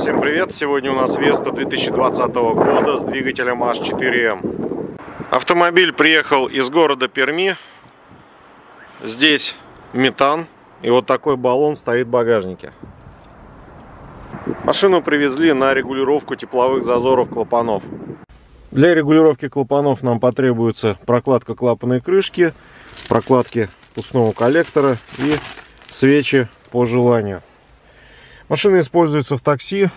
Всем привет! Сегодня у нас Веста 2020 года с двигателем H4M. Автомобиль приехал из города Перми. Здесь метан. И вот такой баллон стоит в багажнике. Машину привезли на регулировку тепловых зазоров клапанов. Для регулировки клапанов нам потребуется прокладка клапанной крышки, прокладки пустного коллектора и свечи по желанию. Машина используется в такси.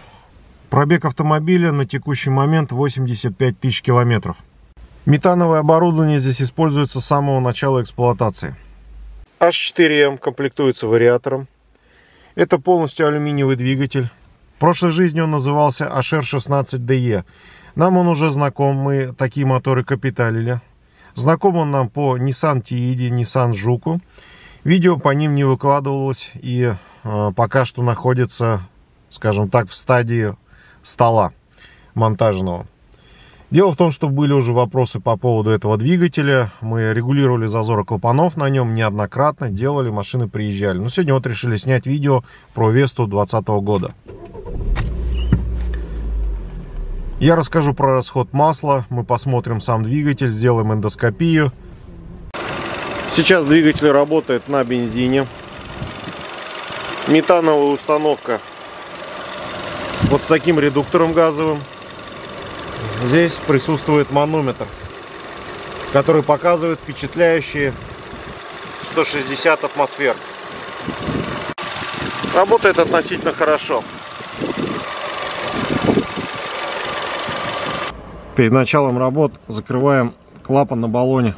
Пробег автомобиля на текущий момент 85 тысяч километров. Метановое оборудование здесь используется с самого начала эксплуатации. H4M комплектуется вариатором. Это полностью алюминиевый двигатель. В прошлой жизни он назывался HR16DE. Нам он уже знаком, мы такие моторы капиталили. Знаком он нам по Nissan Tiide, Nissan Жуку. Видео по ним не выкладывалось и пока что находится, скажем так, в стадии стола монтажного. Дело в том, что были уже вопросы по поводу этого двигателя. Мы регулировали зазоры клапанов на нем неоднократно, делали, машины приезжали. Но сегодня вот решили снять видео про Весту 2020 года. Я расскажу про расход масла, мы посмотрим сам двигатель, сделаем эндоскопию. Сейчас двигатель работает на бензине. Метановая установка вот с таким редуктором газовым. Здесь присутствует манометр, который показывает впечатляющие 160 атмосфер. Работает относительно хорошо. Перед началом работ закрываем клапан на баллоне.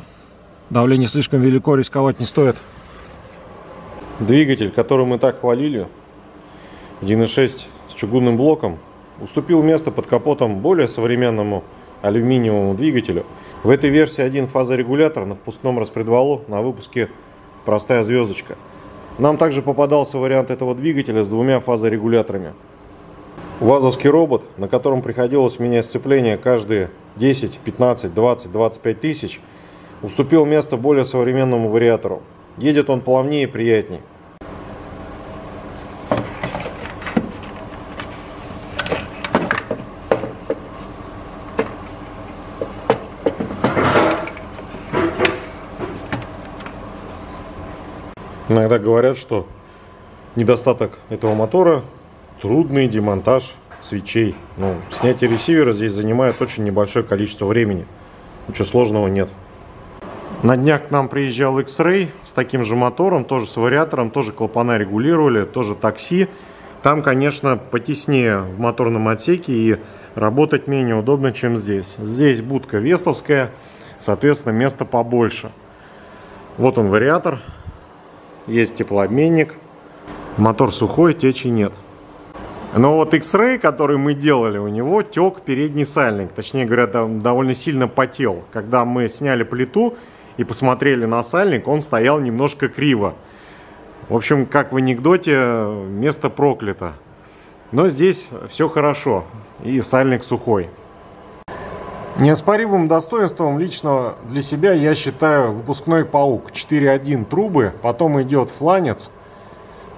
Давление слишком велико, рисковать не стоит. Двигатель, который мы так хвалили, 1.6 с чугунным блоком, уступил место под капотом более современному алюминиевому двигателю. В этой версии один фазорегулятор на впускном распредвалу, на выпуске простая звездочка. Нам также попадался вариант этого двигателя с двумя фазорегуляторами. ВАЗовский робот, на котором приходилось менять сцепление каждые 10, 15, 20, 25 тысяч, уступил место более современному вариатору. Едет он плавнее и приятнее. Иногда говорят, что недостаток этого мотора трудный демонтаж свечей. Ну, снятие ресивера здесь занимает очень небольшое количество времени. Ничего сложного нет. На днях к нам приезжал X-Ray с таким же мотором, тоже с вариатором, тоже клапана регулировали, тоже такси. Там, конечно, потеснее в моторном отсеке и работать менее удобно, чем здесь. Здесь будка вестовская, соответственно, места побольше. Вот он вариатор, есть теплообменник, мотор сухой, течи нет. Но вот X-Ray, который мы делали, у него тек передний сальник. Точнее говоря, довольно сильно потел. Когда мы сняли плиту, и посмотрели на сальник, он стоял немножко криво. В общем, как в анекдоте, место проклято. Но здесь все хорошо, и сальник сухой. Неоспоримым достоинством лично для себя я считаю выпускной паук 4.1 трубы, потом идет фланец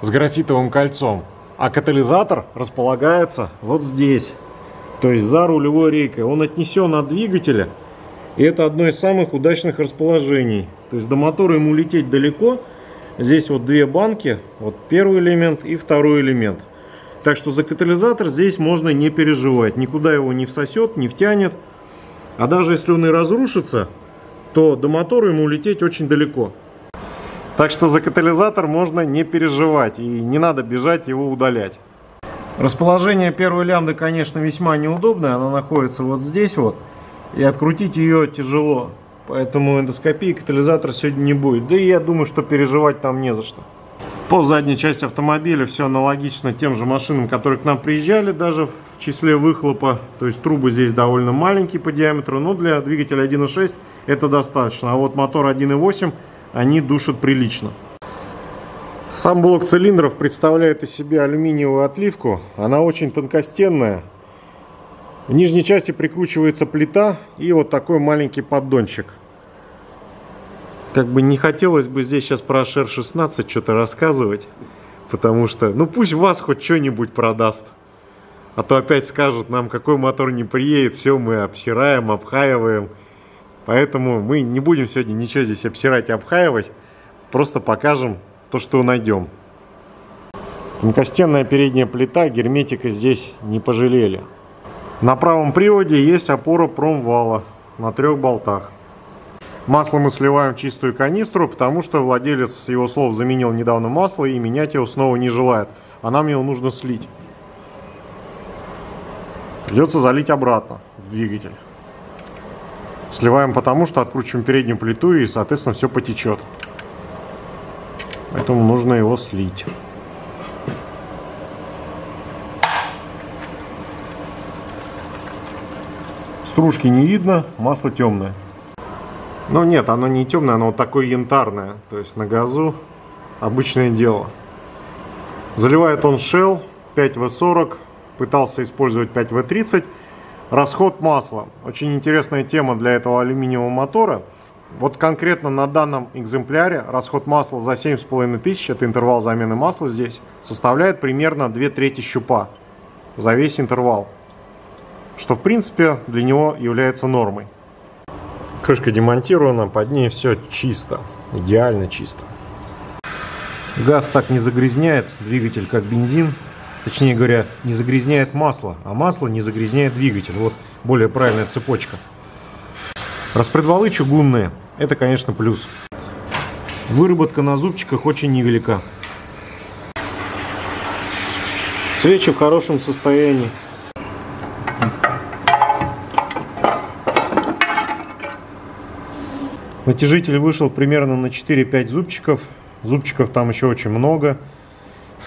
с графитовым кольцом, а катализатор располагается вот здесь, то есть за рулевой рейкой. Он отнесен от двигателя и это одно из самых удачных расположений. То есть до мотора ему лететь далеко. Здесь вот две банки. Вот первый элемент и второй элемент. Так что за катализатор здесь можно не переживать. Никуда его не всосет, не втянет. А даже если он и разрушится, то до мотора ему лететь очень далеко. Так что за катализатор можно не переживать и не надо бежать его удалять. Расположение первой лямбды, конечно, весьма неудобное. Она находится вот здесь вот и открутить ее тяжело. Поэтому эндоскопии катализатора сегодня не будет. Да и я думаю, что переживать там не за что. По задней части автомобиля все аналогично тем же машинам, которые к нам приезжали, даже в числе выхлопа. То есть трубы здесь довольно маленькие по диаметру, но для двигателя 1.6 это достаточно. А вот мотор 1.8 они душат прилично. Сам блок цилиндров представляет из себя алюминиевую отливку. Она очень тонкостенная, в нижней части прикручивается плита и вот такой маленький поддончик. Как бы не хотелось бы здесь сейчас про HR16 что-то рассказывать, потому что, ну пусть вас хоть что-нибудь продаст. А то опять скажут нам, какой мотор не приедет, все мы обсираем, обхаиваем. Поэтому мы не будем сегодня ничего здесь обсирать и обхаивать. Просто покажем то, что найдем. Тонкостенная передняя плита, герметика здесь не пожалели. На правом приводе есть опора промвала на трех болтах. Масло мы сливаем в чистую канистру, потому что владелец, с его слов, заменил недавно масло и менять его снова не желает. А нам его нужно слить. Придется залить обратно в двигатель. Сливаем потому, что откручиваем переднюю плиту и, соответственно, все потечет. Поэтому нужно его слить. Стружки не видно, масло темное. Но нет, оно не темное, оно вот такое янтарное. То есть на газу обычное дело. Заливает он Shell 5V40, пытался использовать 5V30. Расход масла. Очень интересная тема для этого алюминиевого мотора. Вот конкретно на данном экземпляре расход масла за 7,5 тысяч, это интервал замены масла здесь, составляет примерно 2 трети щупа за весь интервал. Что в принципе для него является нормой. Крышка демонтирована, под ней все чисто, идеально чисто. Газ так не загрязняет двигатель, как бензин. Точнее говоря, не загрязняет масло, а масло не загрязняет двигатель. Вот более правильная цепочка. Распредвалы чугунные. Это, конечно, плюс. Выработка на зубчиках очень невелика. Свечи в хорошем состоянии. Натяжитель вышел примерно на 4-5 зубчиков. Зубчиков там еще очень много,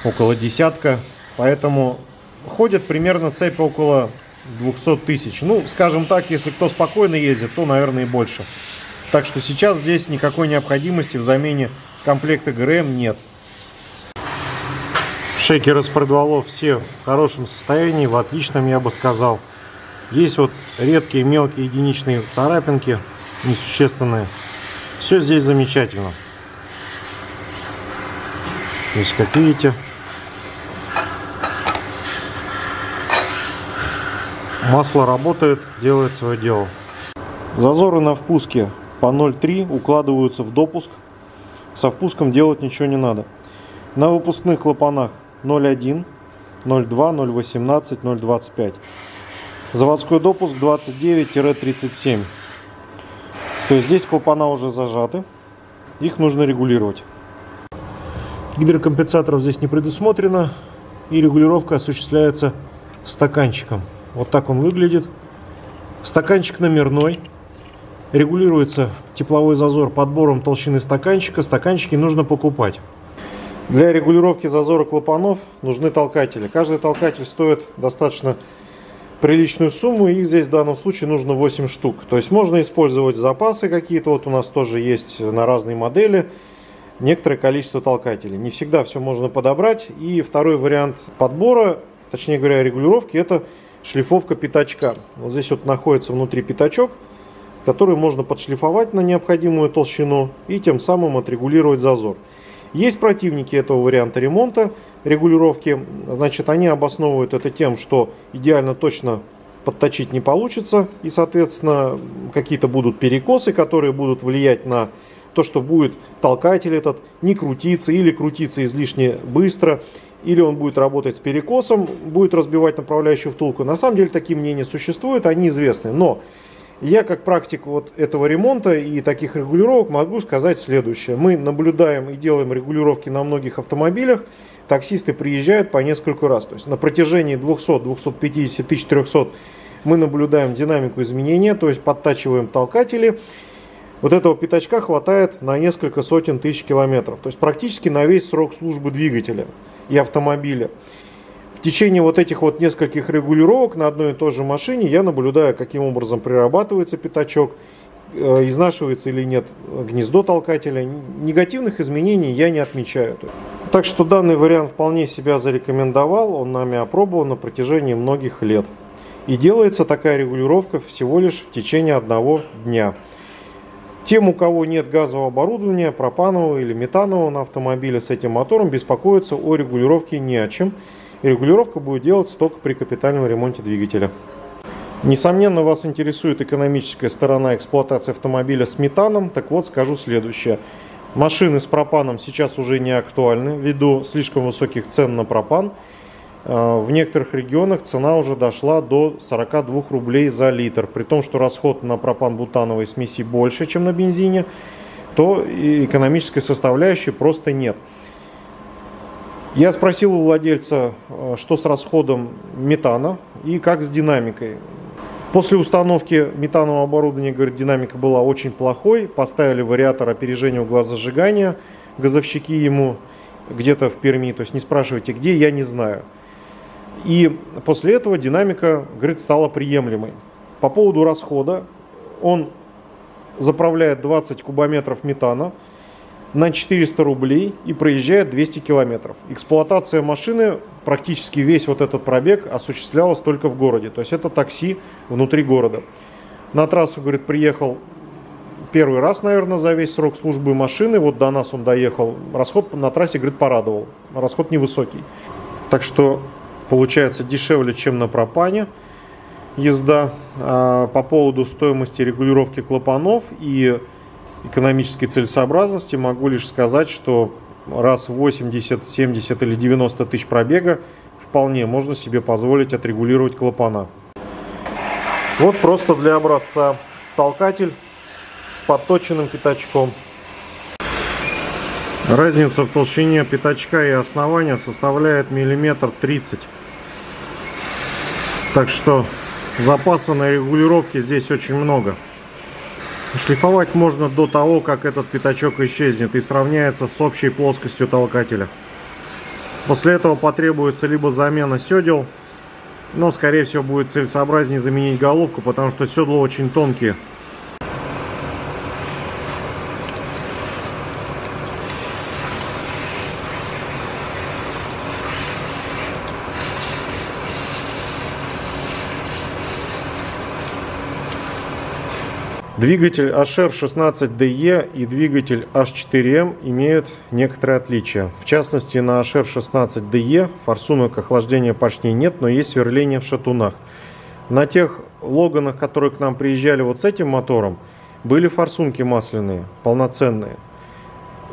около десятка. Поэтому ходит примерно цепь около 200 тысяч. Ну, скажем так, если кто спокойно ездит, то, наверное, и больше. Так что сейчас здесь никакой необходимости в замене комплекта ГРМ нет. Шейки распредвалов все в хорошем состоянии, в отличном, я бы сказал. Есть вот редкие мелкие единичные царапинки, несущественные. Все здесь замечательно. То есть, как видите, масло работает, делает свое дело. Зазоры на впуске по 0,3 укладываются в допуск. Со впуском делать ничего не надо. На выпускных клапанах 0,1, 0,2, 0,18, 0,25. Заводской допуск 29-37. То есть здесь клапана уже зажаты, их нужно регулировать. Гидрокомпенсаторов здесь не предусмотрено, и регулировка осуществляется стаканчиком. Вот так он выглядит. Стаканчик номерной. Регулируется тепловой зазор подбором толщины стаканчика. Стаканчики нужно покупать. Для регулировки зазора клапанов нужны толкатели. Каждый толкатель стоит достаточно приличную сумму. Их здесь в данном случае нужно 8 штук. То есть можно использовать запасы какие-то. Вот у нас тоже есть на разные модели некоторое количество толкателей. Не всегда все можно подобрать. И второй вариант подбора, точнее говоря, регулировки, это шлифовка пятачка. Вот здесь вот находится внутри пятачок, который можно подшлифовать на необходимую толщину и тем самым отрегулировать зазор. Есть противники этого варианта ремонта регулировки. Значит, они обосновывают это тем, что идеально точно подточить не получится. И, соответственно, какие-то будут перекосы, которые будут влиять на то, что будет толкатель этот не крутиться или крутиться излишне быстро, или он будет работать с перекосом, будет разбивать направляющую втулку. На самом деле такие мнения существуют, они известны. Но я как практик вот этого ремонта и таких регулировок могу сказать следующее. Мы наблюдаем и делаем регулировки на многих автомобилях. Таксисты приезжают по несколько раз. То есть на протяжении 200, 250, 1300 мы наблюдаем динамику изменения, то есть подтачиваем толкатели. Вот этого пятачка хватает на несколько сотен тысяч километров. То есть практически на весь срок службы двигателя и автомобиля в течение вот этих вот нескольких регулировок на одной и той же машине я наблюдаю, каким образом прирабатывается пятачок, э, изнашивается или нет гнездо толкателя. Негативных изменений я не отмечаю. Так что данный вариант вполне себя зарекомендовал, он нами опробован на протяжении многих лет. И делается такая регулировка всего лишь в течение одного дня. Тем, у кого нет газового оборудования, пропанового или метанового на автомобиле с этим мотором, беспокоиться о регулировке не о чем. И регулировка будет делаться только при капитальном ремонте двигателя. Несомненно, вас интересует экономическая сторона эксплуатации автомобиля с метаном. Так вот, скажу следующее. Машины с пропаном сейчас уже не актуальны ввиду слишком высоких цен на пропан. А, в некоторых регионах цена уже дошла до 42 рублей за литр. При том, что расход на пропан-бутановой смеси больше, чем на бензине, то экономической составляющей просто нет. Я спросил у владельца, а, что с расходом метана и как с динамикой. После установки метанового оборудования, говорит, динамика была очень плохой. Поставили вариатор опережения угла зажигания, газовщики ему где-то в Перми. То есть не спрашивайте, где, я не знаю. И после этого динамика, говорит, стала приемлемой. По поводу расхода, он заправляет 20 кубометров метана – на 400 рублей и проезжает 200 километров. Эксплуатация машины, практически весь вот этот пробег осуществлялась только в городе. То есть это такси внутри города. На трассу, говорит, приехал первый раз, наверное, за весь срок службы машины. Вот до нас он доехал. Расход на трассе, говорит, порадовал. Расход невысокий. Так что получается дешевле, чем на пропане езда. А по поводу стоимости регулировки клапанов и экономической целесообразности могу лишь сказать, что раз 80, 70 или 90 тысяч пробега вполне можно себе позволить отрегулировать клапана. Вот просто для образца толкатель с подточенным пятачком. Разница в толщине пятачка и основания составляет миллиметр тридцать. Так что запаса на регулировке здесь очень много. Шлифовать можно до того, как этот пятачок исчезнет и сравняется с общей плоскостью толкателя. После этого потребуется либо замена седел, но скорее всего будет целесообразнее заменить головку, потому что седла очень тонкие. Двигатель HR16DE и двигатель H4M имеют некоторые отличия. В частности, на HR16DE форсунок охлаждения поршней нет, но есть сверление в шатунах. На тех Логанах, которые к нам приезжали вот с этим мотором, были форсунки масляные, полноценные.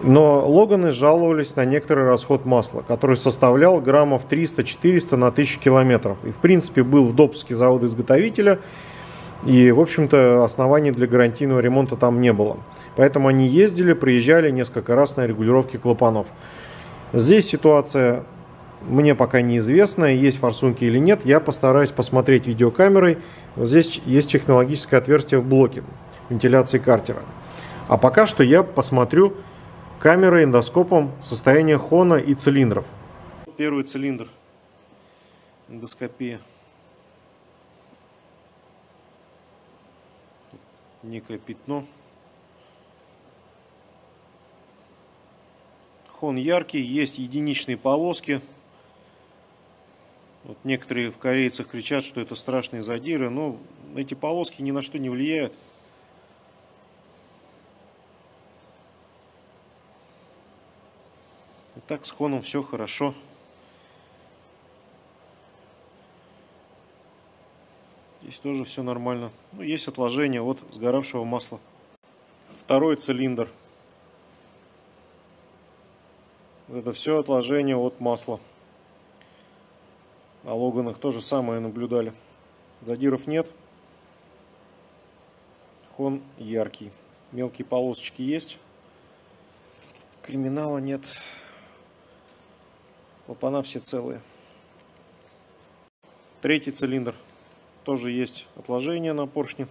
Но Логаны жаловались на некоторый расход масла, который составлял граммов 300-400 на 1000 километров. И в принципе был в допуске завода-изготовителя и, в общем-то, оснований для гарантийного ремонта там не было. Поэтому они ездили, приезжали несколько раз на регулировки клапанов. Здесь ситуация мне пока неизвестна, есть форсунки или нет. Я постараюсь посмотреть видеокамерой. Вот здесь есть технологическое отверстие в блоке вентиляции картера. А пока что я посмотрю камерой, эндоскопом состояние хона и цилиндров. Первый цилиндр эндоскопия. Некое пятно. Хон яркий, есть единичные полоски. Вот некоторые в корейцах кричат, что это страшные задиры, но эти полоски ни на что не влияют. И так с хоном все хорошо. Здесь тоже все нормально. Ну, есть отложение от сгоравшего масла. Второй цилиндр. Это все отложение от масла. На Логанах тоже самое наблюдали. Задиров нет. Хон яркий. Мелкие полосочки есть. Криминала нет. Лопана все целые. Третий цилиндр. Тоже есть отложение на поршне.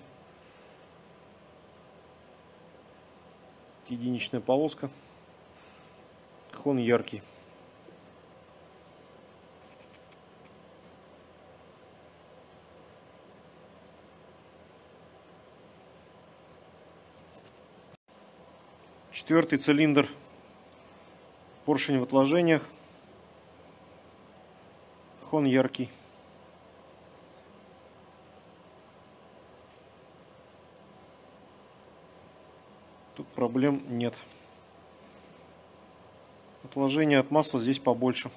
Единичная полоска. Хон яркий. Четвертый цилиндр. Поршень в отложениях. Хон яркий. Проблем нет. Отложение от масла здесь побольше.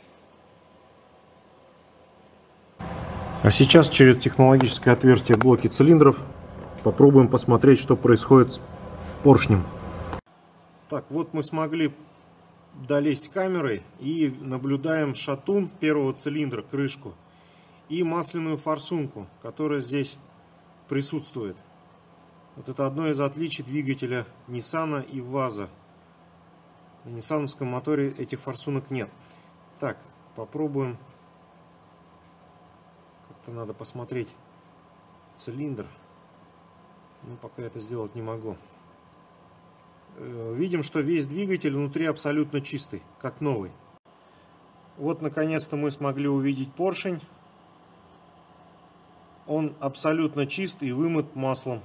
А сейчас через технологическое отверстие блоки цилиндров попробуем посмотреть, что происходит с поршнем. Так, вот мы смогли долезть камерой и наблюдаем шатун первого цилиндра, крышку, и масляную форсунку, которая здесь присутствует. Вот это одно из отличий двигателя Nissan и ВАЗа. На ниссановском моторе этих форсунок нет. Так, попробуем как-то надо посмотреть цилиндр. Ну, пока это сделать не могу. Э, видим, что весь двигатель внутри абсолютно чистый, как новый. Вот, наконец-то мы смогли увидеть поршень. Он абсолютно чист и вымыт маслом.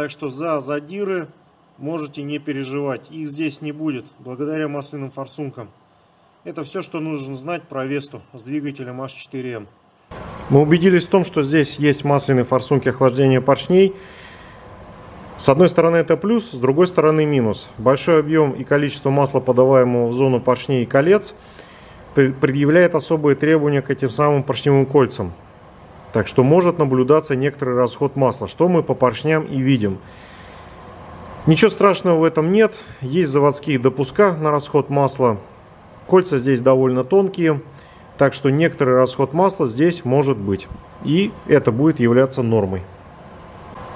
Так что за задиры можете не переживать. Их здесь не будет, благодаря масляным форсункам. Это все, что нужно знать про Весту с двигателем H4M. Мы убедились в том, что здесь есть масляные форсунки охлаждения поршней. С одной стороны это плюс, с другой стороны минус. Большой объем и количество масла, подаваемого в зону поршней и колец, предъявляет особые требования к этим самым поршневым кольцам. Так что может наблюдаться некоторый расход масла, что мы по поршням и видим. Ничего страшного в этом нет. Есть заводские допуска на расход масла. Кольца здесь довольно тонкие. Так что некоторый расход масла здесь может быть. И это будет являться нормой.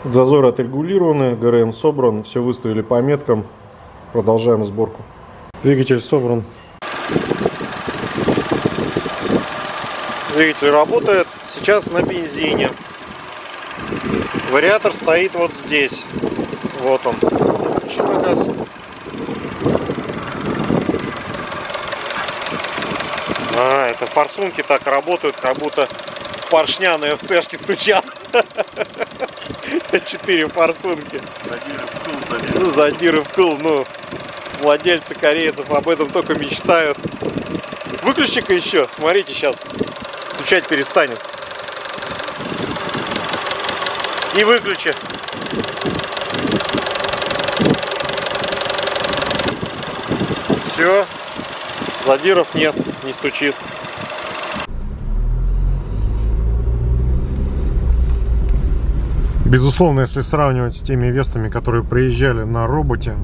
Зазоры отрегулированы, ГРМ собран, все выставили по меткам. Продолжаем сборку. Двигатель собран. Двигатель работает сейчас на бензине. Вариатор стоит вот здесь. Вот он. Газ. А, это форсунки так работают, как будто поршняные ФЦшки стучат. Четыре форсунки. Ну, задиры в кул, ну, владельцы корейцев об этом только мечтают. Выключи-ка еще, смотрите, сейчас стучать перестанет. И выключи. Все, задиров нет не стучит. Безусловно, если сравнивать с теми вестами, которые приезжали на роботе,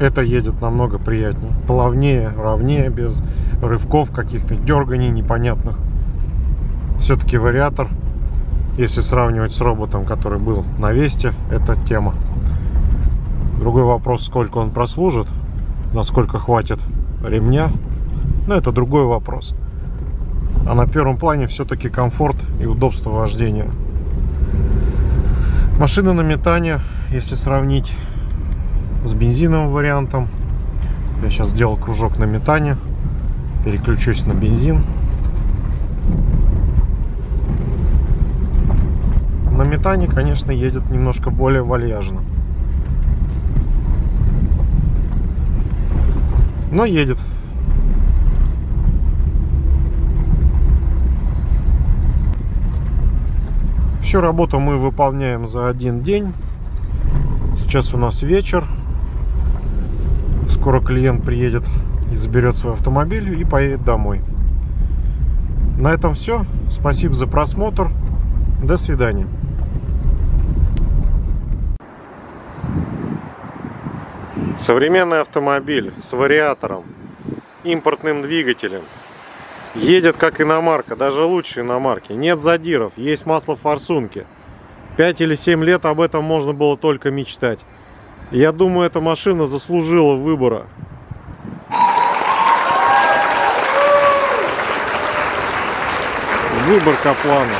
это едет намного приятнее. Плавнее, ровнее, без рывков каких-то, дерганий непонятных. Все-таки вариатор, если сравнивать с роботом, который был на Весте, это тема. Другой вопрос, сколько он прослужит, насколько хватит ремня но это другой вопрос. А на первом плане все-таки комфорт и удобство вождения. Машина на метане, если сравнить с бензиновым вариантом. Я сейчас сделал кружок на метане. Переключусь на бензин. На метане, конечно, едет немножко более вальяжно. Но едет. Всю работу мы выполняем за один день. Сейчас у нас вечер. Скоро клиент приедет и заберет свой автомобиль и поедет домой. На этом все. Спасибо за просмотр. До свидания. Современный автомобиль с вариатором, импортным двигателем. Едет как иномарка, даже лучше иномарки. Нет задиров, есть масло в форсунке. 5 или 7 лет об этом можно было только мечтать. Я думаю, эта машина заслужила выбора. Выбор Каплана.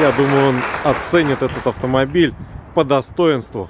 Я думаю, он оценит этот автомобиль по достоинству.